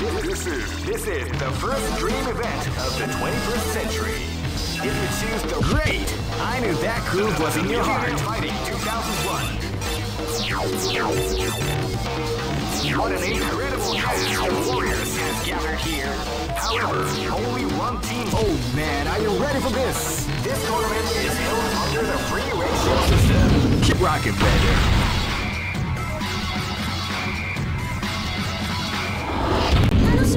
This is this is the first dream event of the 21st century. If you choose the great, I knew that groove was in your heart. Fighting 2001. What an incredible cast of warriors has gathered here. However, only one team. Oh man, are you ready for this? This tournament is held under the free ratio system. Keep rocking, baby.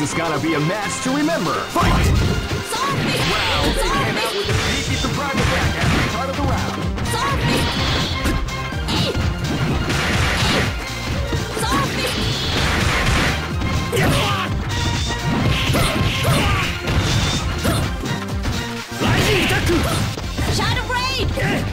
This is gonna be a match to remember. Fight! Zombie! Wow, they came out with a sneaky surprise attack at the start of the round. Zombie! Zombie! Shadow Blade!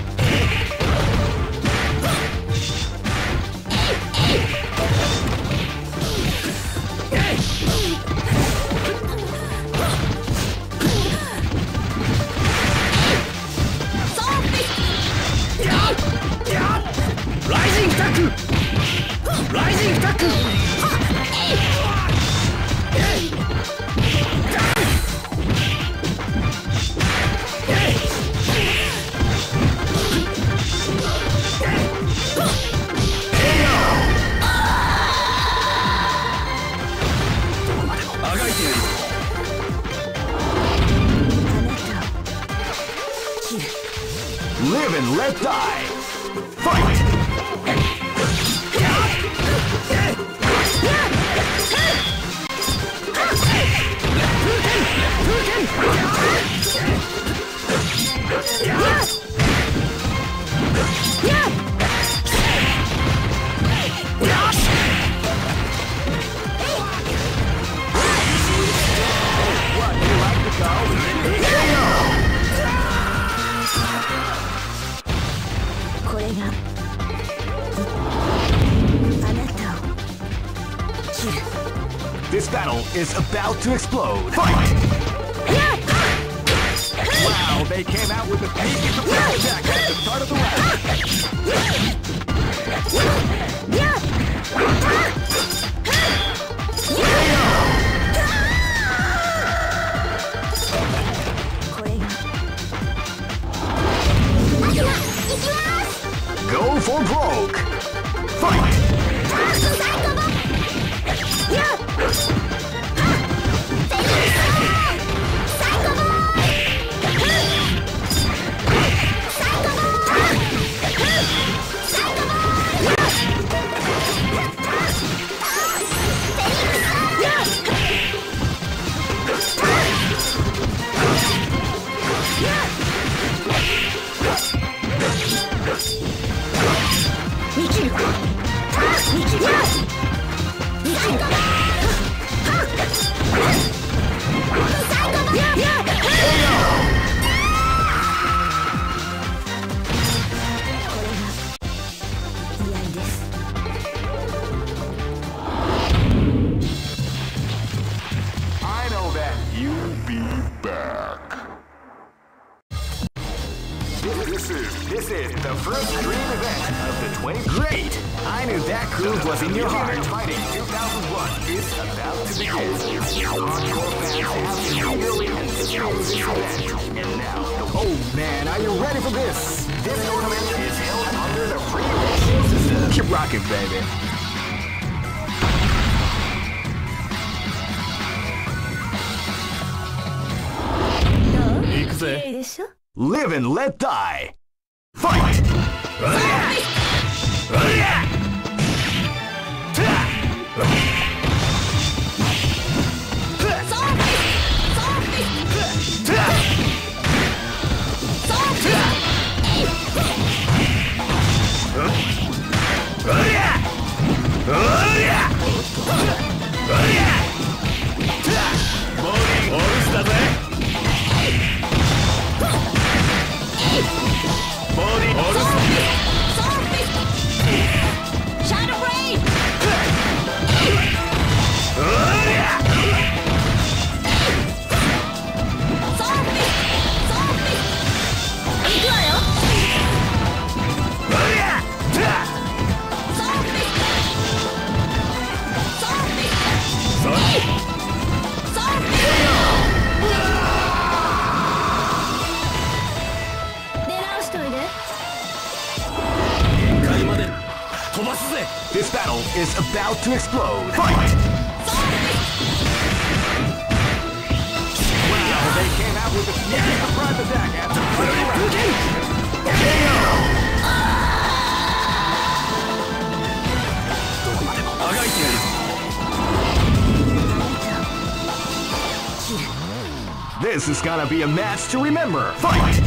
To explode. about to explode. Fight! Wow, they came out with a sneaky surprise attack first This is gonna be a match to remember. Fight!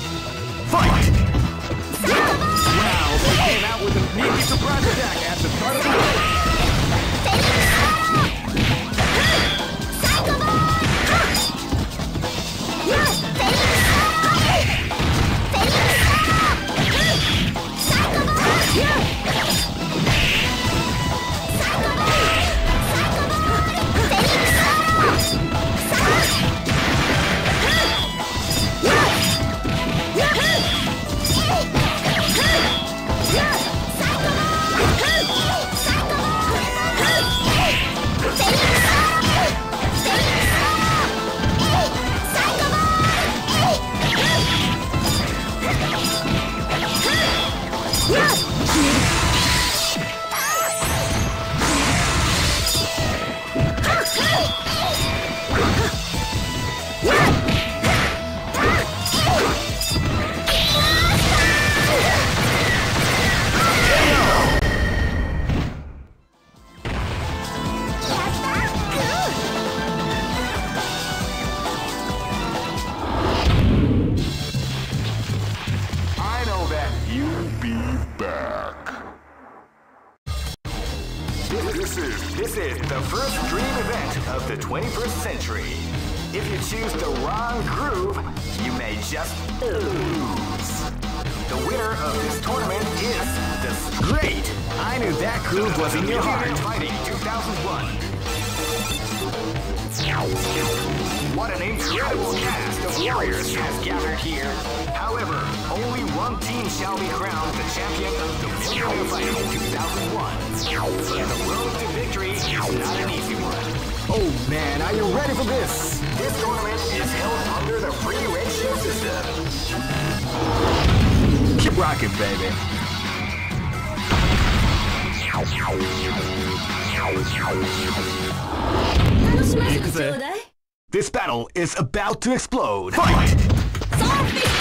2001. But the road to victory is not an easy one. Oh man, are you ready for this? This tournament is held under the free red system. Keep rocking, baby. This battle is about to explode. Fight! Fight.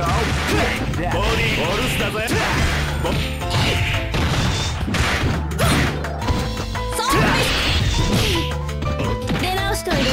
ボディオルスだぜ出直しといで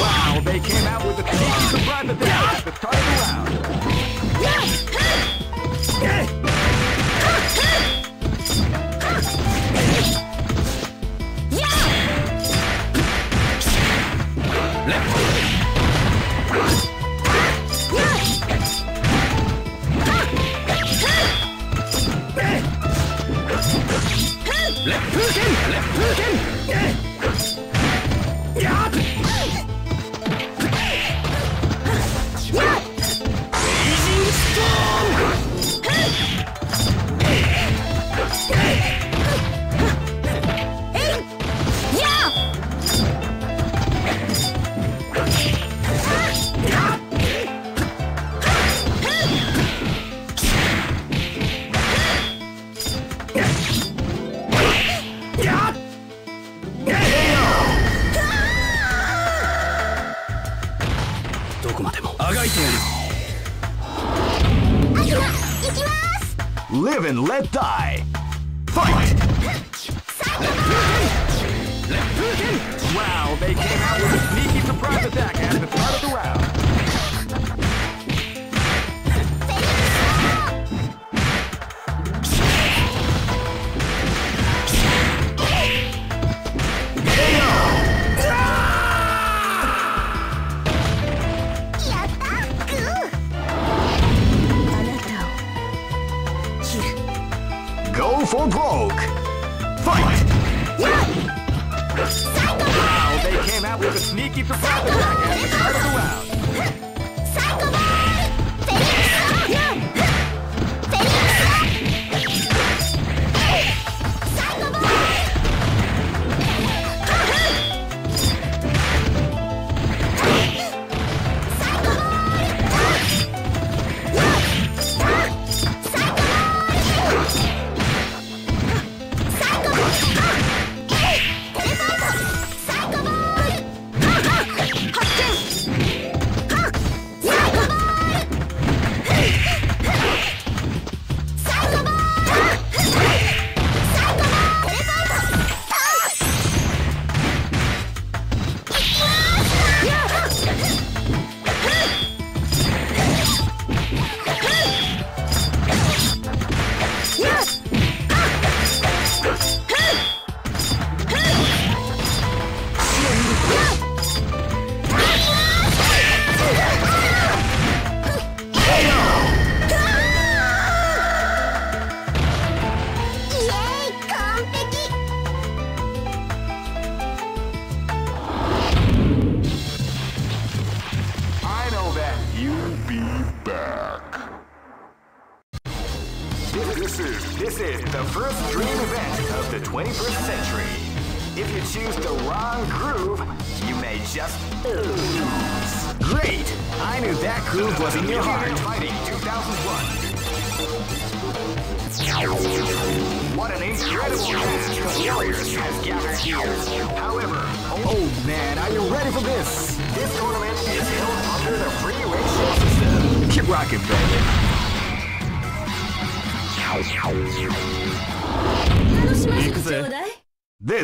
Wow, they came out with a sneaky surprise at the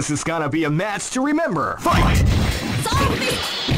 This is gonna be a match to remember. Fight! Zombie!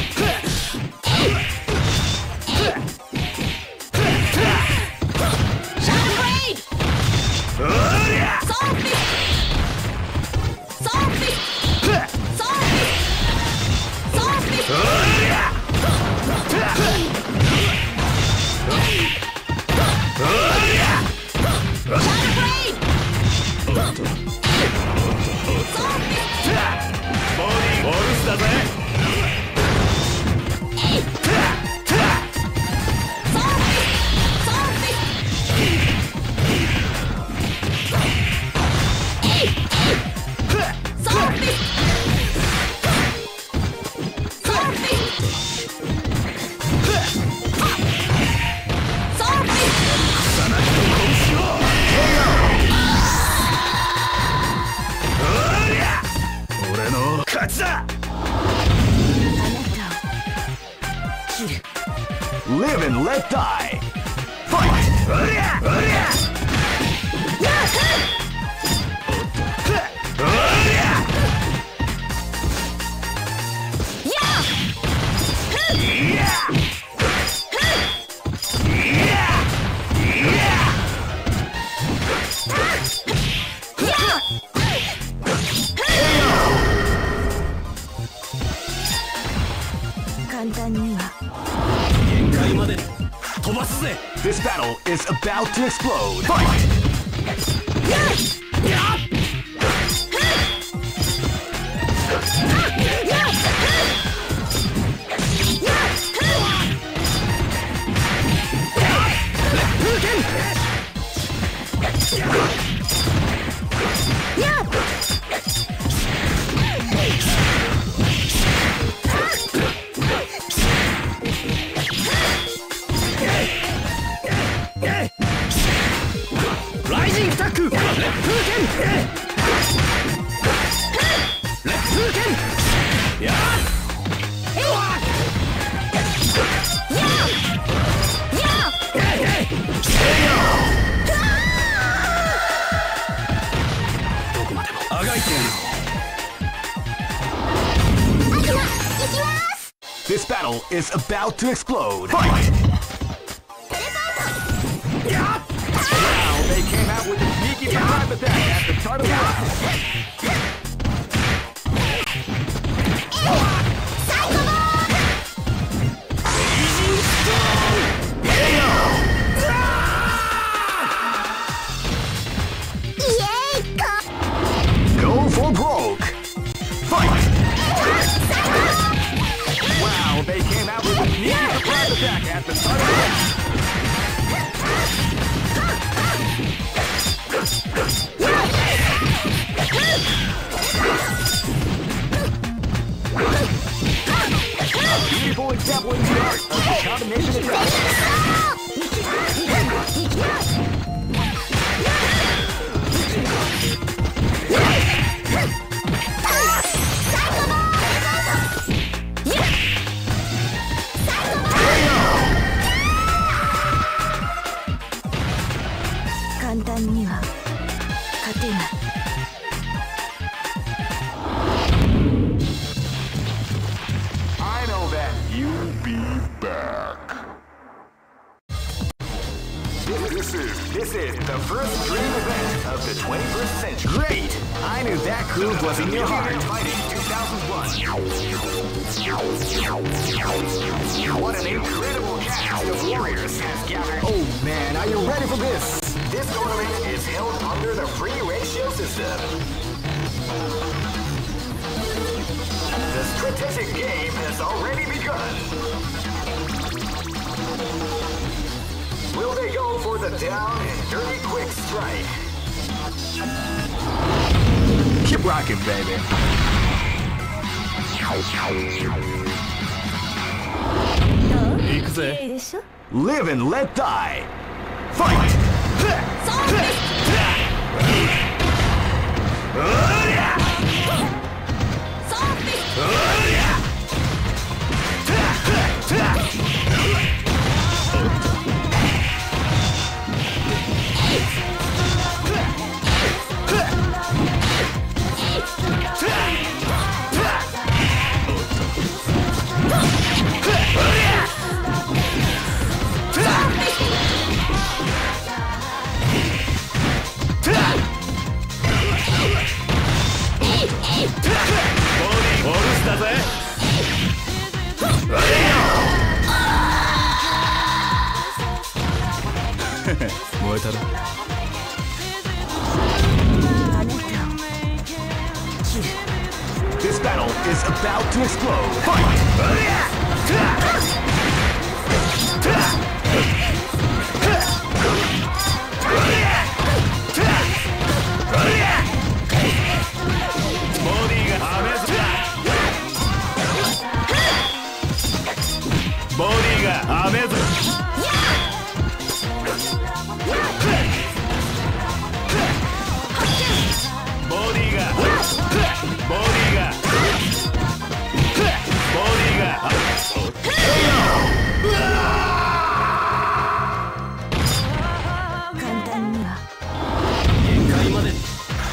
is about to explode. Fight! They came out with a sneaky surprise attack at the start of the round. system. The strategic game has already begun. Will they go for the down and dirty quick strike? Keep rocking, baby. Live and let die. Fight! Fight. そ 燃えたろあなたを切る This battle is about to explode. Fight! Body が破滅だボディが破滅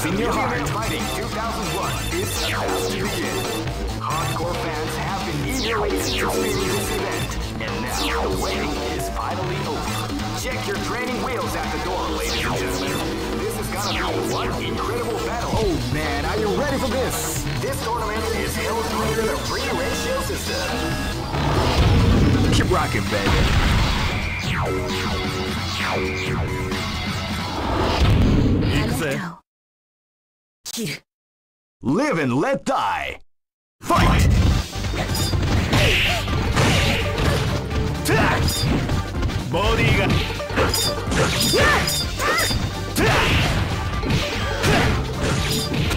that groove was in your heart. Ultimate Fighting 2001 is about to begin. Hardcore fans have been eagerly anticipating this event, and now the waiting is finally over. Check your training wheels at the door, ladies and gentlemen. This is gonna be one incredible battle. Oh man, are you ready for this? This tournament is held under the free ratio system. Keep rocking, baby. あなた を切る Live and let die. Fight! Body が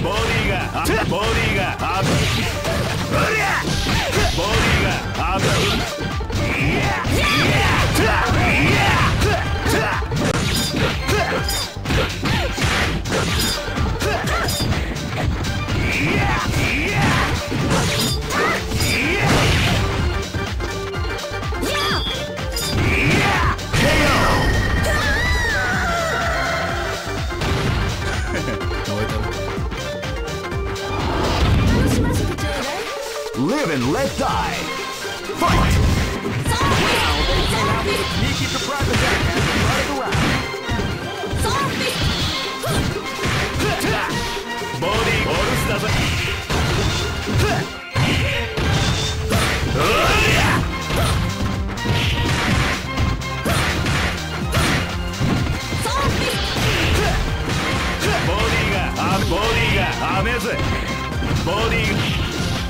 ボディがあボディがあボディ があ let die. Fight! Wow, they came out with a sneaky surprise attack at the start of the round. ボディオルスだぜうわボディがあボディが雨ぜボディボディオルスだぜボディが雨ぜ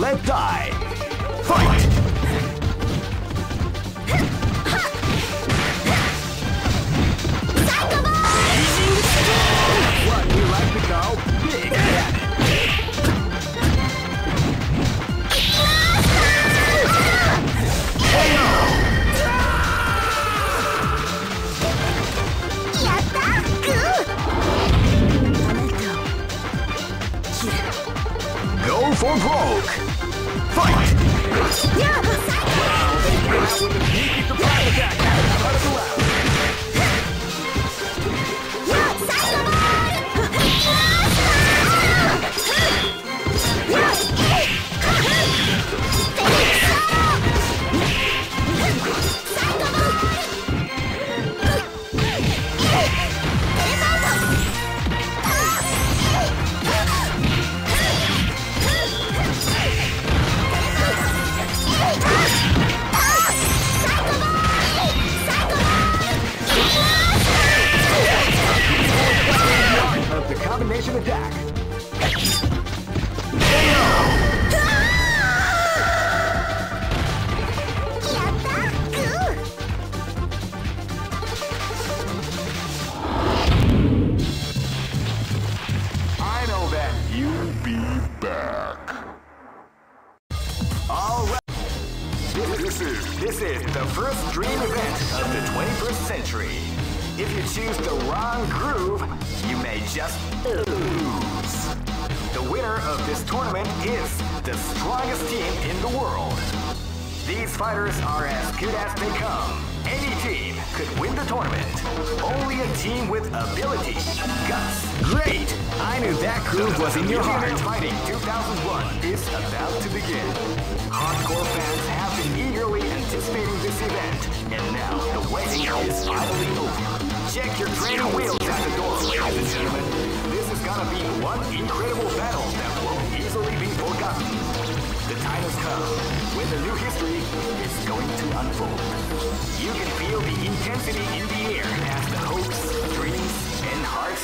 Let die. Fight! What, you like to? Big for broke. Fight! Wow, they came out with a sneaky surprise attack at the start of the round.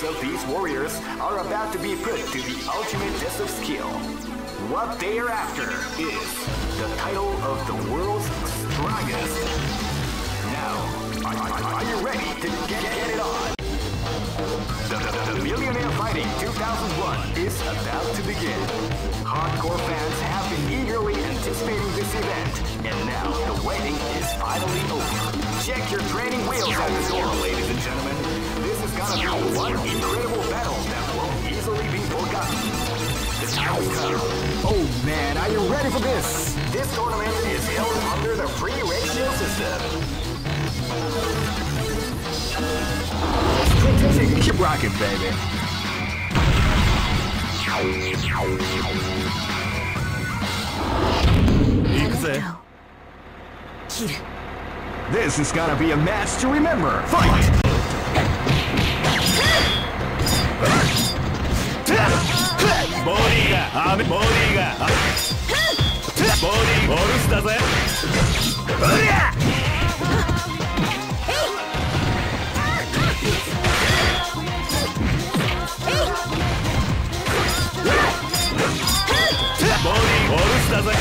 Of these warriors are about to be put to the ultimate test of skill. What they are after is the title of the world's strongest. Now, are you ready to get, get it on? The, the, the Millionaire Fighting 2001 is about to begin. Hardcore fans have been eagerly anticipating this event, and now the waiting is finally over. Check your training wheels at the door, ladies and gentlemen. This is gonna be one incredible battle that won't easily be forgotten. The come. Oh man, are you ready for this? This tournament is held under the free ratio system. Keep rocking, baby. This is gonna be a match to remember. Fight! ボディが雨ボディがボディボルスだぜうりゃボディボルスだぜ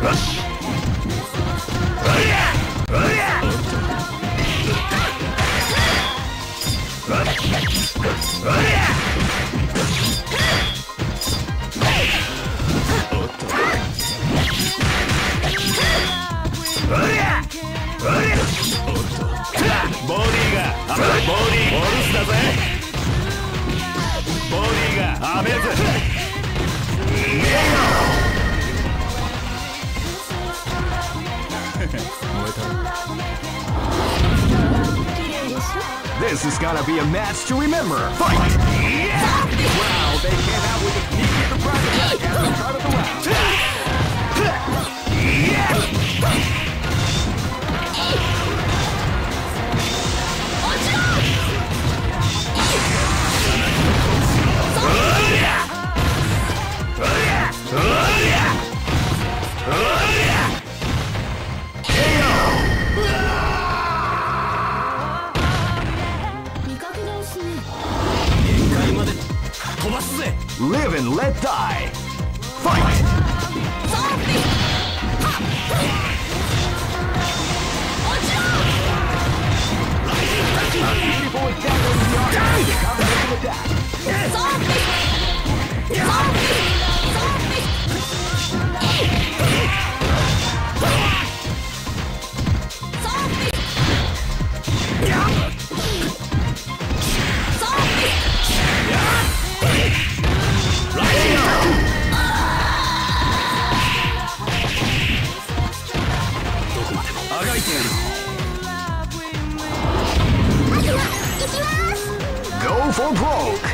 うりゃうりゃうりゃ ボディボルスだぜボディがアメズ燃えた This is gonna be a match to remember. Fight! Wow, they came out with a sneaky surprise attack at the start of the round. Live and let die. Fight! Beautiful attack on for broke.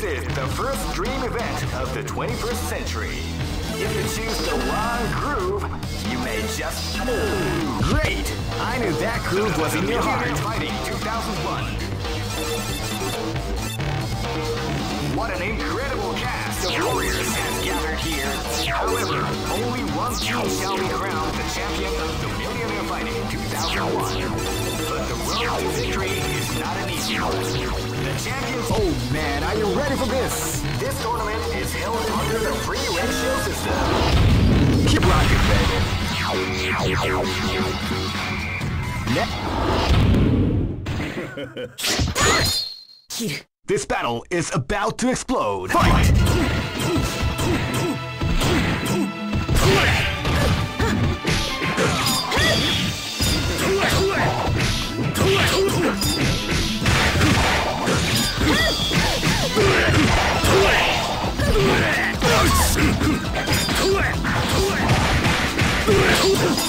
This is the first dream event of the 21st century. If you choose the wrong groove, you may just move. Great! I knew that groove was in your heart. Fighting 2001. What an incredible cast of warriors has gathered here. However, only one team shall be crowned the champion of the Millionaire Fighting 2001. The road to victory is not an easy one. The champions. Oh man, are you ready for this? This tournament is held under the free ratio system. Keep rocking, baby. This battle is about to explode. Fight! Combination Hey!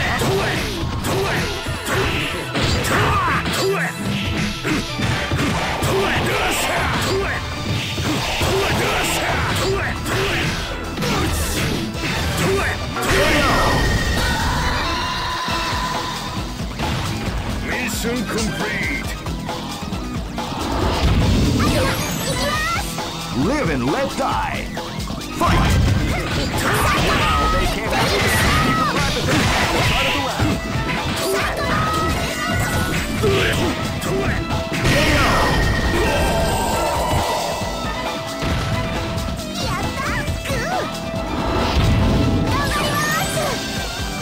Mission complete. Live and let die. Fight!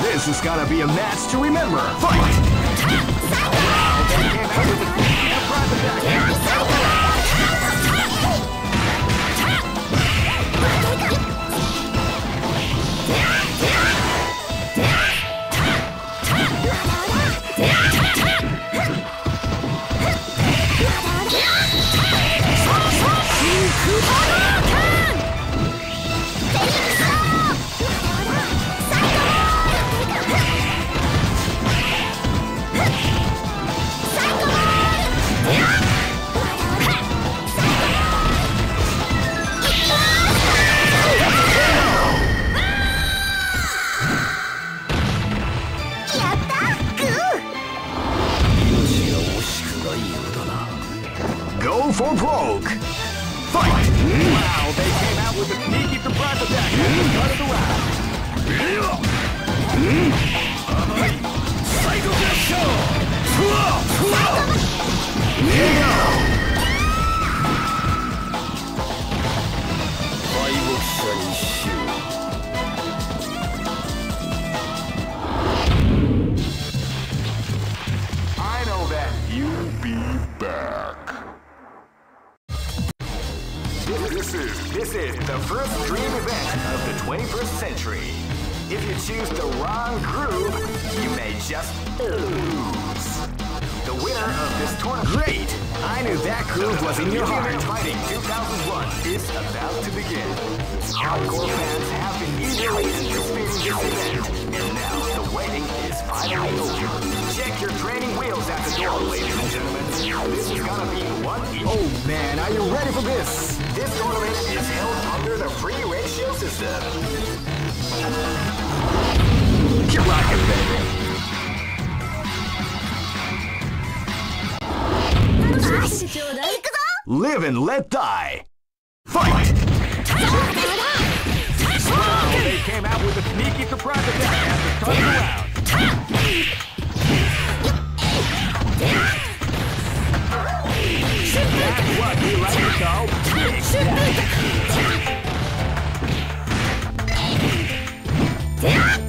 This is gonna be a match to remember. Fight! Wow, they Go for broke! Fight! Wow, they came out with a sneaky surprise attack at the start of the round. Psycho Show. I this is the first dream event of the 21st century. If you choose the wrong groove, you may just lose. The winner of this tournament. Great! I knew that groove was in your heart. Fighting 2001 is about to begin. Hardcore fans have been eagerly anticipating this event, and now the waiting is finally over. Check your training wheels at the door, ladies and gentlemen. This is gonna be one. Oh man, are you ready for this? This tournament is held under the free ratio system. Get rocking, baby. Live and let die. Fight! They came out with a sneaky surprise attack at the start the what? we like to call big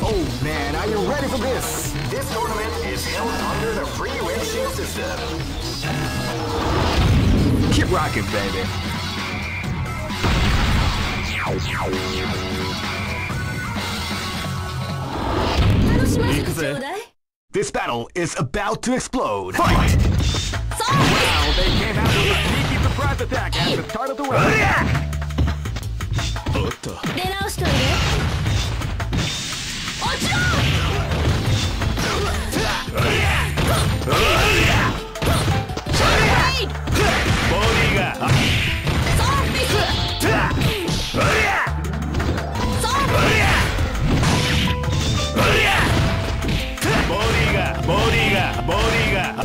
Oh man, are you ready for this? This tournament is held under the free ratio system. Keep rocking, baby. This battle is about to explode. Fight! Wow, they came out with a sneaky surprise attack at the start of the round. おっと。出直しといて落ちろボディがボディがボディがボディが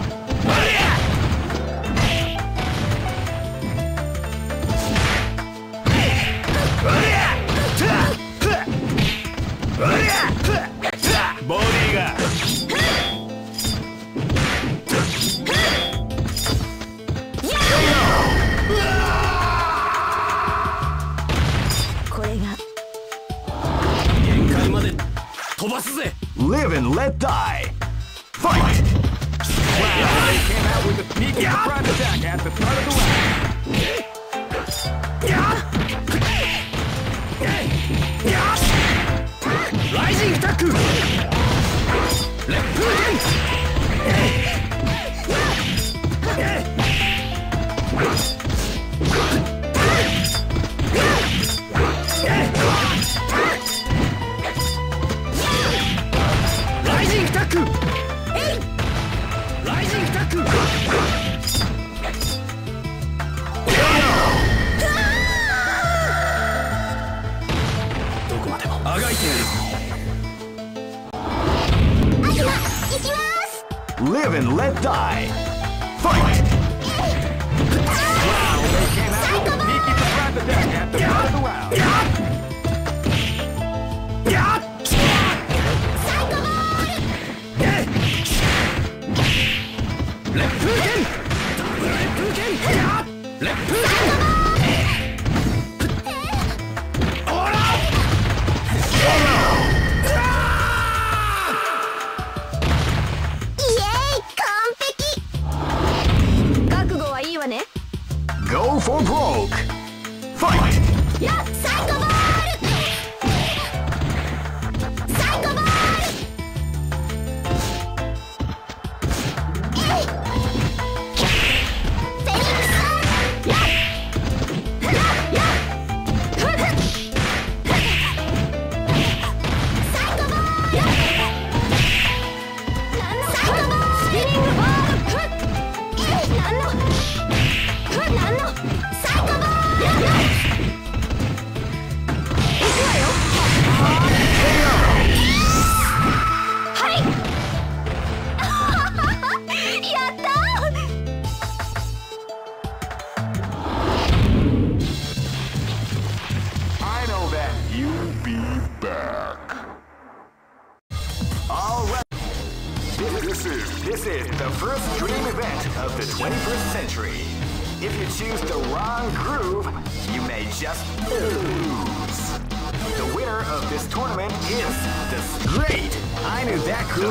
Live and let die. Fight! Wow, they came out with a sneaky attack at the start of the round.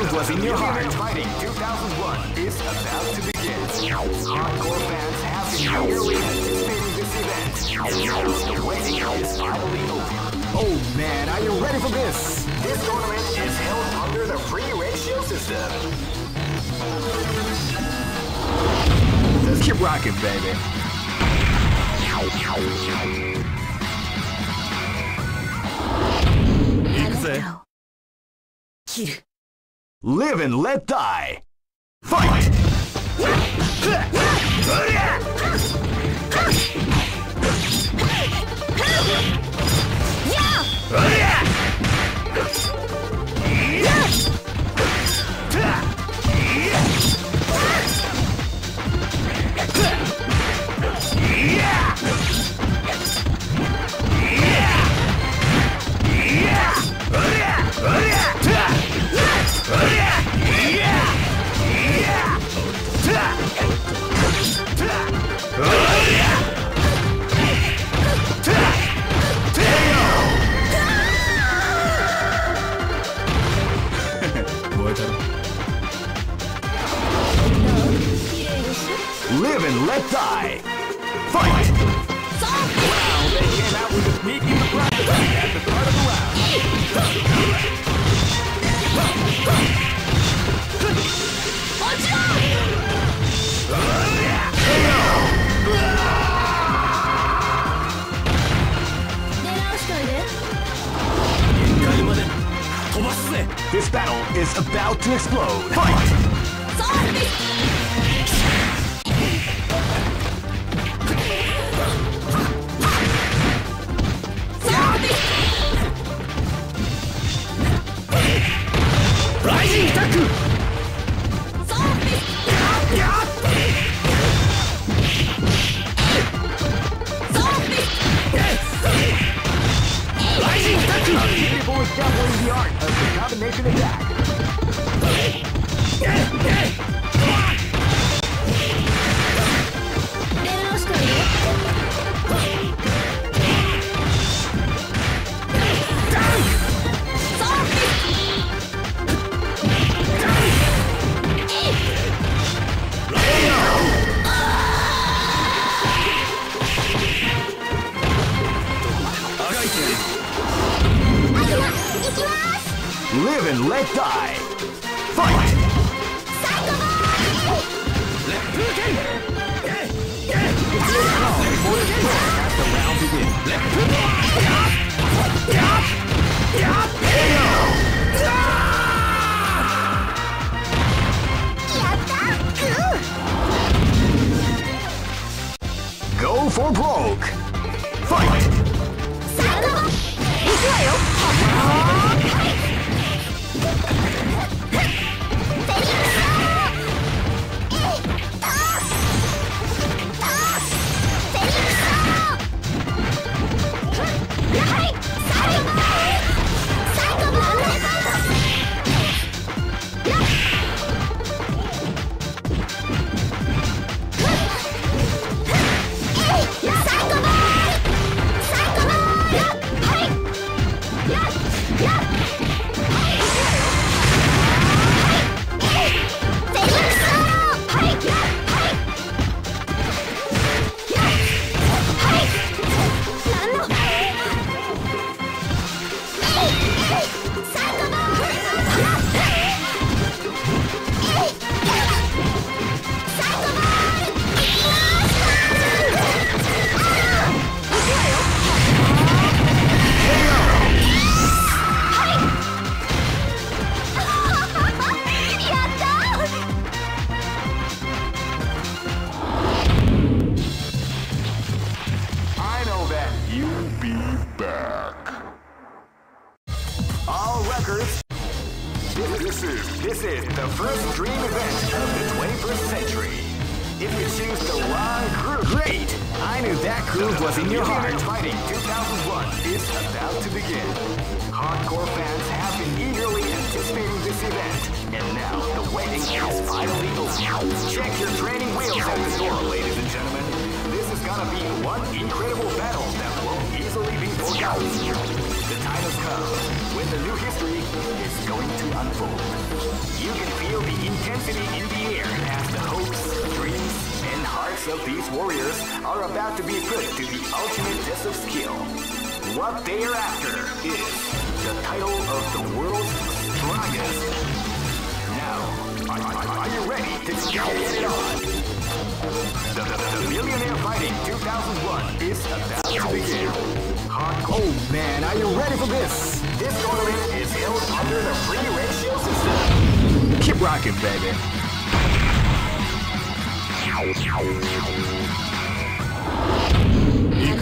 knew that groove was in your heart. Fighting 2001 is about to begin. Hardcore fans have been eagerly anticipating this event. And now the waiting is finally over. Oh man, are you ready for this? This tournament is held under the free ratio system. Let's keep rocking, baby. 行くぜ。切る Live and let die. Fight! Live German left die. Fight! They came out with a sneaky at the start of the round. This battle is about to explode. Fight!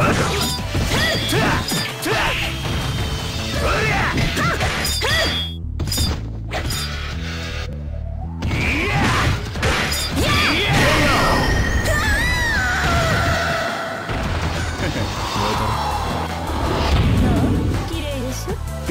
Ugh!